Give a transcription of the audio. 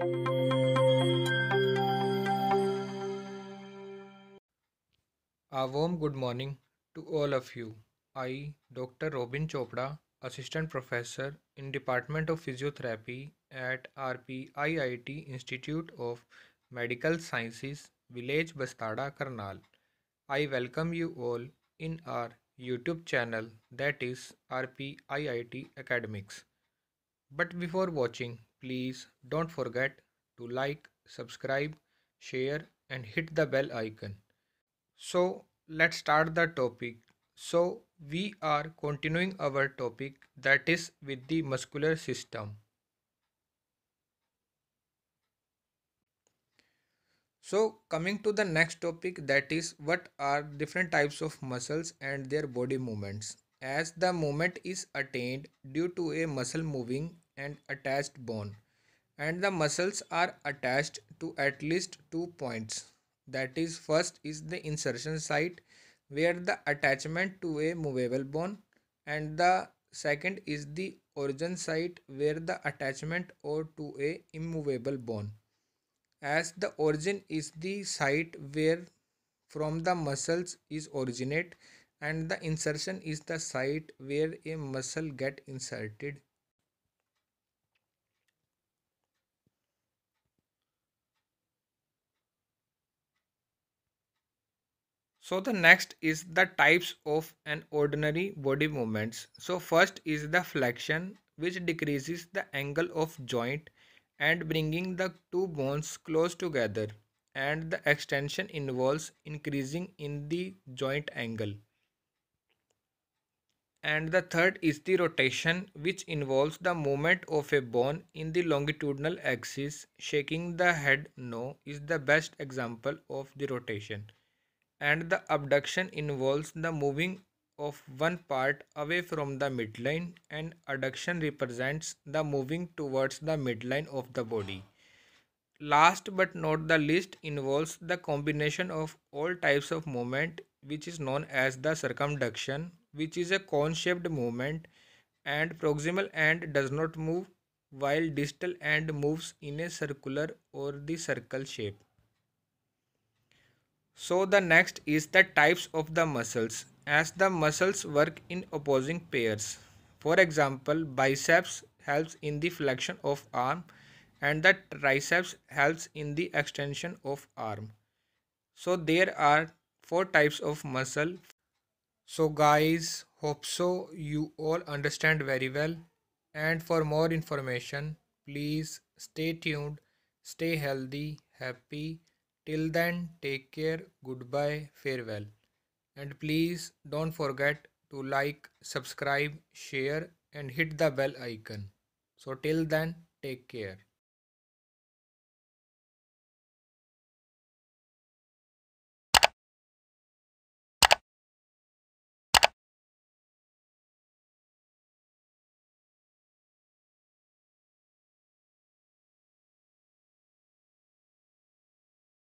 A warm good morning to all of you. I, Dr. Robin Chopra, Assistant Professor in Department of Physiotherapy at RPIIT Institute of Medical Sciences, Village Bastada, Karnal. I welcome you all in our YouTube channel that is RPIIT Academics. But before watching, please don't forget to like, subscribe, share and hit the bell icon. So let's start the topic. So we are continuing our topic that is with the muscular system. So coming to the next topic that is what are different types of muscles and their body movements. As the movement is attained due to a muscle moving and attached bone. And the muscles are attached to at least two points. That is first is the insertion site where the attachment to a movable bone. And the second is the origin site where the attachment or to a immovable bone. As the origin is the site where from the muscles is originate and the insertion is the site where a muscle get inserted So the next is the types of an ordinary body movements. So first is the flexion which decreases the angle of joint and bringing the two bones close together and the extension involves increasing in the joint angle. And the third is the rotation which involves the movement of a bone in the longitudinal axis. Shaking the head no is the best example of the rotation and the abduction involves the moving of one part away from the midline and adduction represents the moving towards the midline of the body. Last but not the least involves the combination of all types of movement which is known as the circumduction which is a cone shaped movement and proximal end does not move while distal end moves in a circular or the circle shape. So the next is the types of the muscles as the muscles work in opposing pairs. For example, biceps helps in the flexion of arm and the triceps helps in the extension of arm. So there are four types of muscle. So guys, hope so you all understand very well and for more information please stay tuned, stay healthy, happy Till then, take care, goodbye, farewell. And please don't forget to like, subscribe, share, and hit the bell icon. So, till then, take care.